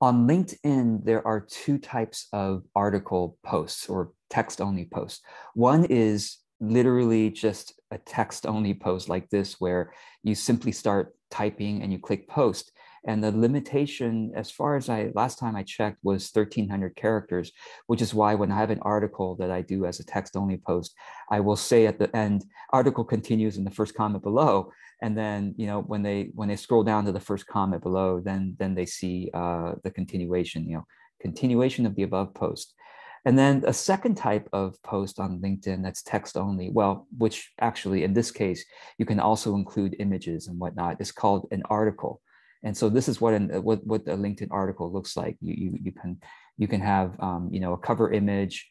on LinkedIn, there are two types of article posts or text only posts. One is literally just a text only post like this, where you simply start typing and you click post. And the limitation, as far as I last time I checked, was 1300 characters, which is why when I have an article that I do as a text only post, I will say at the end, article continues in the first comment below. And then, you know, when they when they scroll down to the first comment below, then then they see uh, the continuation, you know, continuation of the above post. And then a second type of post on LinkedIn that's text only, well, which actually in this case, you can also include images and whatnot, is called an article. And so this is what an what what a LinkedIn article looks like. You you you can you can have um, you know a cover image.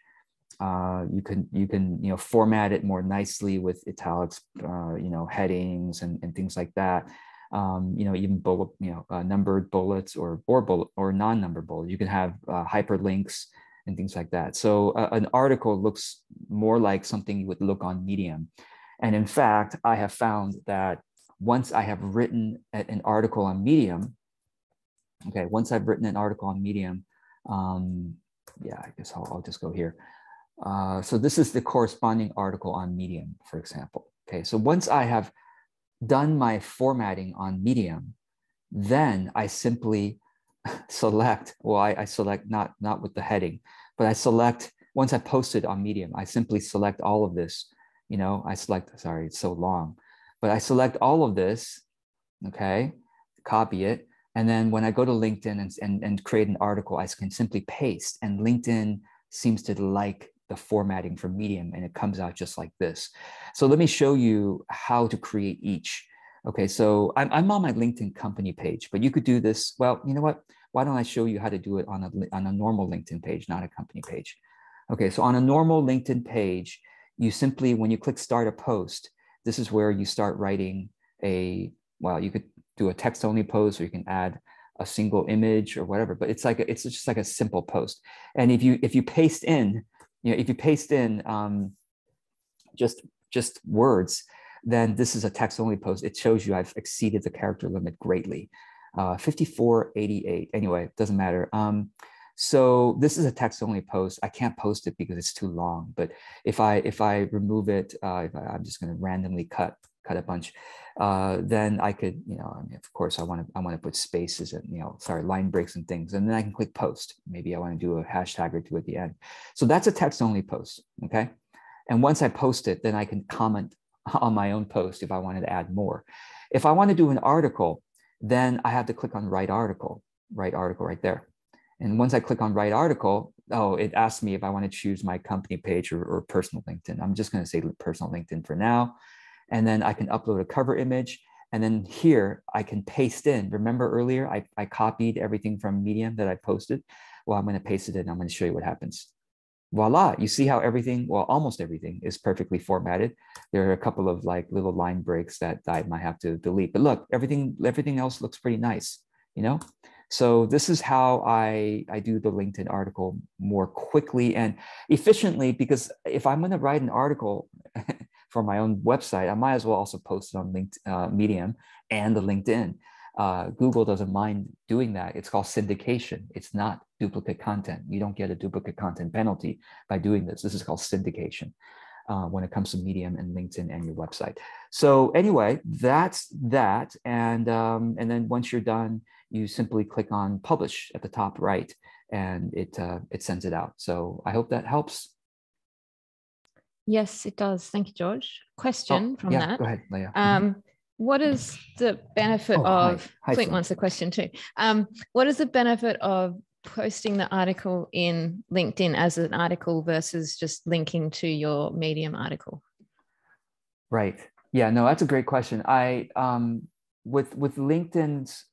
Uh, you can you can you know format it more nicely with italics, uh, you know headings and, and things like that. Um, you know even bullet you know uh, numbered bullets or or bullet or non-numbered bullets. You can have uh, hyperlinks and things like that. So uh, an article looks more like something you would look on Medium. And in fact, I have found that once I have written an article on Medium, okay, once I've written an article on Medium, um, yeah, I guess I'll, I'll just go here. Uh, so this is the corresponding article on Medium, for example. Okay, so once I have done my formatting on Medium, then I simply select, well, I, I select not, not with the heading, but I select, once I post it on Medium, I simply select all of this, you know, I select, sorry, it's so long. But I select all of this, okay, copy it. And then when I go to LinkedIn and, and, and create an article, I can simply paste. And LinkedIn seems to like the formatting for Medium and it comes out just like this. So let me show you how to create each. Okay, so I'm, I'm on my LinkedIn company page, but you could do this. Well, you know what? Why don't I show you how to do it on a, on a normal LinkedIn page, not a company page? Okay, so on a normal LinkedIn page, you simply, when you click start a post, this is where you start writing a, well, you could do a text only post or you can add a single image or whatever, but it's like, it's just like a simple post. And if you, if you paste in, you know, if you paste in um, just, just words, then this is a text only post. It shows you I've exceeded the character limit greatly. Uh, 5488, anyway, doesn't matter. Um, so this is a text only post. I can't post it because it's too long. But if I if I remove it, uh, if I, am just going to randomly cut cut a bunch, uh, then I could you know I mean, of course I want to I want to put spaces and you know sorry line breaks and things, and then I can click post. Maybe I want to do a hashtag or two at the end. So that's a text only post. Okay, and once I post it, then I can comment on my own post if I wanted to add more. If I want to do an article, then I have to click on write article, write article right there. And once I click on write article, oh, it asks me if I want to choose my company page or, or personal LinkedIn. I'm just going to say personal LinkedIn for now. And then I can upload a cover image. And then here I can paste in. Remember earlier, I, I copied everything from Medium that I posted. Well, I'm going to paste it in. I'm going to show you what happens. Voila, you see how everything, well, almost everything is perfectly formatted. There are a couple of like little line breaks that I might have to delete. But look, everything, everything else looks pretty nice, you know? So this is how I, I do the LinkedIn article more quickly and efficiently, because if I'm going to write an article for my own website, I might as well also post it on LinkedIn, uh, Medium and the LinkedIn. Uh, Google doesn't mind doing that. It's called syndication. It's not duplicate content. You don't get a duplicate content penalty by doing this. This is called syndication. Uh, when it comes to Medium and LinkedIn and your website. So anyway, that's that. And, um, and then once you're done, you simply click on publish at the top right and it, uh, it sends it out. So I hope that helps. Yes, it does. Thank you, George. Question oh, from yeah, that. Go ahead, Leah. Um, what is the benefit oh, of, hi. Hi, Clint wants a question too. Um, what is the benefit of posting the article in LinkedIn as an article versus just linking to your Medium article? Right. Yeah, no, that's a great question. I, um, with, with LinkedIn's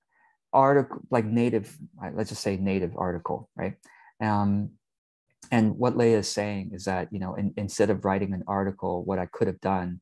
article, like native, let's just say native article, right? Um, and what Leah is saying is that, you know, in, instead of writing an article, what I could have done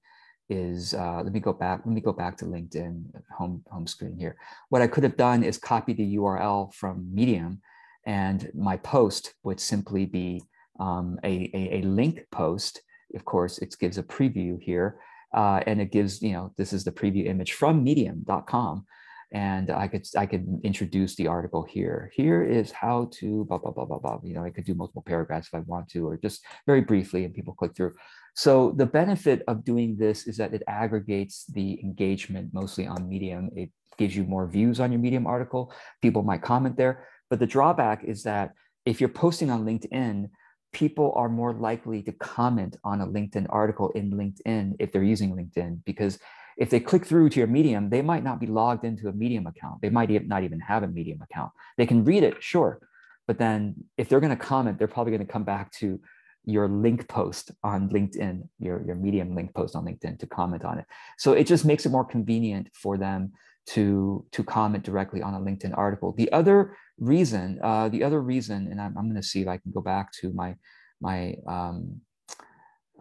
is, uh, let me go back, let me go back to LinkedIn home, home screen here. What I could have done is copy the URL from Medium and my post would simply be um, a, a, a, link post. Of course, it gives a preview here. Uh, and it gives, you know, this is the preview image from medium.com and I could I could introduce the article here. Here is how to blah blah blah blah blah. You know, I could do multiple paragraphs if I want to, or just very briefly, and people click through. So the benefit of doing this is that it aggregates the engagement mostly on Medium. It gives you more views on your Medium article. People might comment there, but the drawback is that if you're posting on LinkedIn, people are more likely to comment on a LinkedIn article in LinkedIn if they're using LinkedIn because if they click through to your Medium, they might not be logged into a Medium account. They might not even have a Medium account. They can read it, sure. But then if they're going to comment, they're probably going to come back to your link post on LinkedIn, your, your Medium link post on LinkedIn to comment on it. So it just makes it more convenient for them to, to comment directly on a LinkedIn article. The other reason, uh, the other reason, and I'm, I'm going to see if I can go back to my, my, um,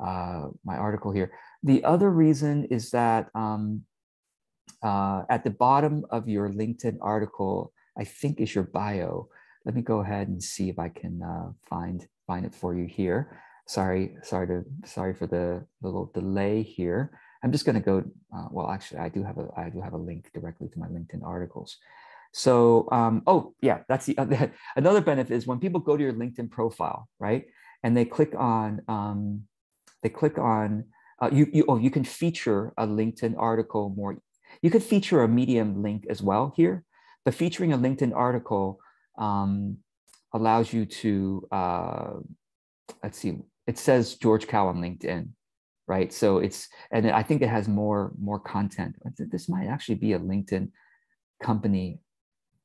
uh, my article here. The other reason is that um, uh, at the bottom of your LinkedIn article, I think is your bio. Let me go ahead and see if I can uh, find find it for you here. Sorry, sorry to sorry for the little delay here. I'm just going to go. Uh, well, actually, I do have a I do have a link directly to my LinkedIn articles. So, um, oh yeah, that's the other, another benefit is when people go to your LinkedIn profile, right, and they click on um, they click on uh, you, you, oh, you can feature a LinkedIn article more. You could feature a Medium link as well here, but featuring a LinkedIn article um, allows you to, uh, let's see, it says George Kao on LinkedIn, right? So it's, and I think it has more, more content. This might actually be a LinkedIn company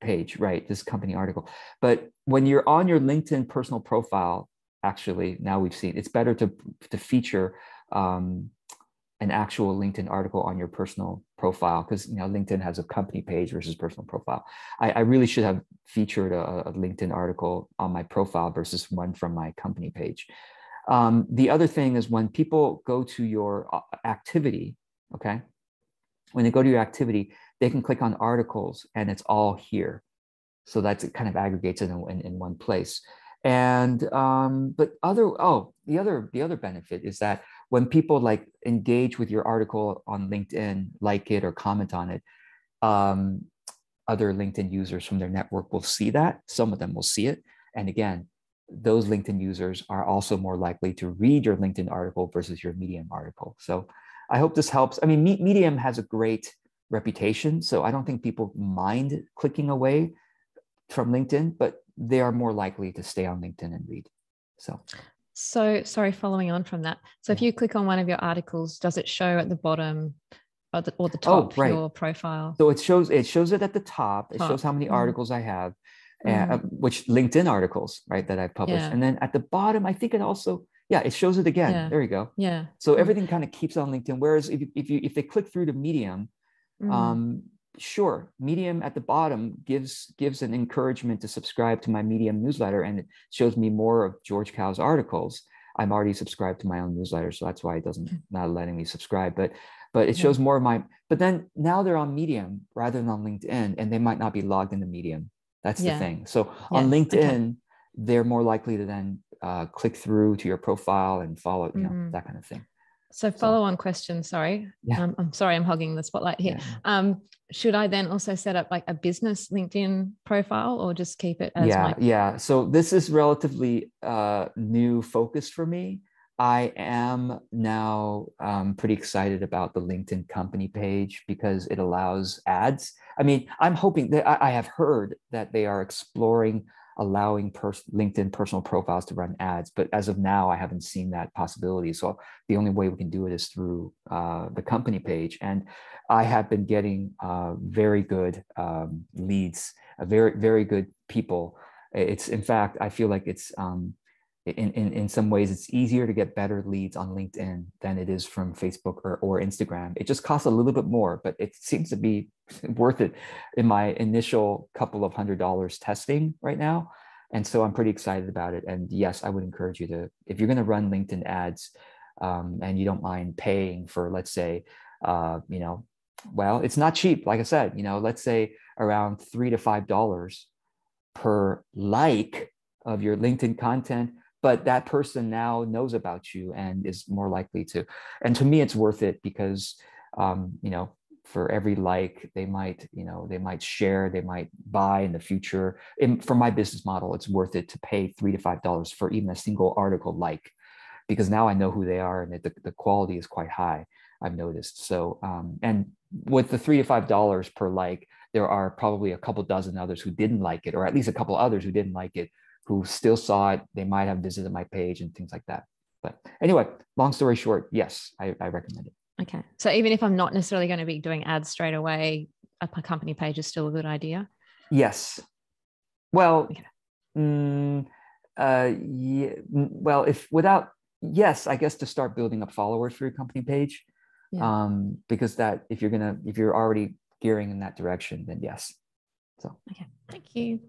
page, right? This company article. But when you're on your LinkedIn personal profile, actually, now we've seen, it's better to, to feature um, an actual LinkedIn article on your personal profile because you know LinkedIn has a company page versus personal profile. I, I really should have featured a, a, LinkedIn article on my profile versus one from my company page. Um, the other thing is when people go to your uh, activity, okay, when they go to your activity, they can click on articles and it's all here. So that's it kind of aggregates it in, in, in one place. And um, but other oh the other the other benefit is that when people like engage with your article on LinkedIn, like it or comment on it, um, other LinkedIn users from their network will see that. Some of them will see it. And again, those LinkedIn users are also more likely to read your LinkedIn article versus your Medium article. So I hope this helps. I mean, Medium has a great reputation. So I don't think people mind clicking away from LinkedIn, but they are more likely to stay on LinkedIn and read. So so, sorry, following on from that. So, if you click on one of your articles, does it show at the bottom or the, or the oh, top oh, right. your profile? So it shows it shows it at the top. It top. shows how many mm. articles I have, mm. uh, which LinkedIn articles, right, that I published. Yeah. And then at the bottom, I think it also yeah, it shows it again. Yeah. There you go. Yeah. So mm. everything kind of keeps on LinkedIn. Whereas if, if you if they click through to Medium, mm. um, sure medium at the bottom gives gives an encouragement to subscribe to my medium newsletter and it shows me more of george Kao's articles i'm already subscribed to my own newsletter so that's why it doesn't hmm. not letting me subscribe but but it shows more of my but then now they're on medium rather than on linkedin and they might not be logged into medium that's yeah. the thing so yeah. on linkedin okay. they're more likely to then uh, click through to your profile and follow you know mm-hmm. that kind of thing so follow on question, sorry. Yeah. Um, I'm sorry, I'm hogging the spotlight here. Um, should I then also set up like a business LinkedIn profile or just keep it as Yeah, my- yeah. So this is relatively uh, new focus for me. I am now um, pretty excited about the LinkedIn company page because it allows ads. I mean, I'm hoping that I, I have heard that they are exploring allowing pers- LinkedIn personal profiles to run ads. But as of now, I haven't seen that possibility. So the only way we can do it is through uh, the company page. And I have been getting uh, very good um, leads, very, very good people. It's in fact, I feel like it's um, in, in, in some ways, it's easier to get better leads on LinkedIn than it is from Facebook or, or Instagram. It just costs a little bit more, but it seems to be worth it in my initial couple of hundred dollars testing right now. And so I'm pretty excited about it. And yes, I would encourage you to, if you're going to run LinkedIn ads um, and you don't mind paying for, let's say, uh, you know, well, it's not cheap. Like I said, you know, let's say around three to five dollars per like of your LinkedIn content but that person now knows about you and is more likely to and to me it's worth it because um, you know for every like they might you know they might share they might buy in the future. And for my business model it's worth it to pay three to five dollars for even a single article like because now i know who they are and the, the quality is quite high i've noticed. So um, and with the three to five dollars per like there are probably a couple dozen others who didn't like it or at least a couple others who didn't like it who still saw it they might have visited my page and things like that but anyway long story short yes i, I recommend it Okay. So even if I'm not necessarily going to be doing ads straight away, a company page is still a good idea. Yes. Well, okay. mm, uh, yeah, well, if without, yes, I guess to start building up followers for your company page, yeah. um, because that if you're gonna if you're already gearing in that direction, then yes. So okay, thank you.